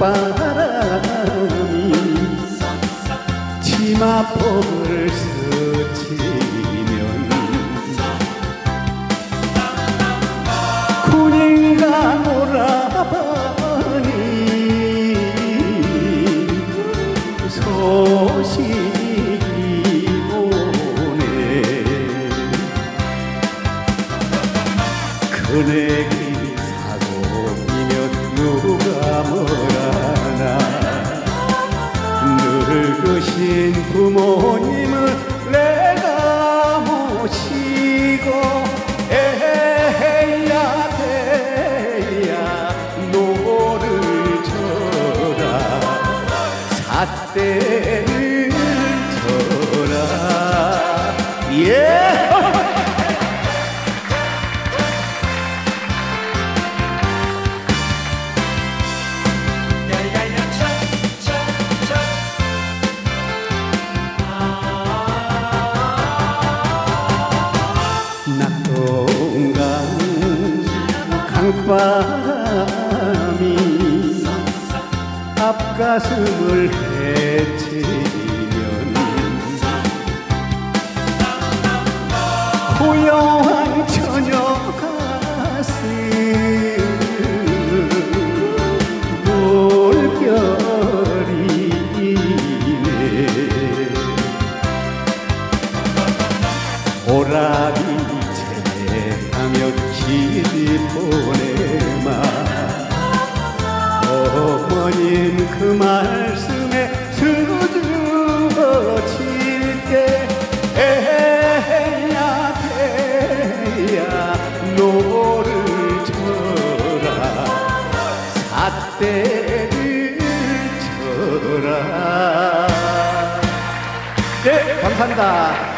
바람이 치마폭을 스치면 군인가 노라버니 소식이 오네 큰애 늙으신 부모님을 내가 모시고 에야 대야 노를 져라 삿대를 져라 예! 동강 강바람이 앞가슴을 헤치면 고요한 처녀 가슴 물결이네. 오라비 길이 보내마. 어머님 그 말씀에 때 에야 대야 노를 져라. 삿대를 쳐라. 네 감사합니다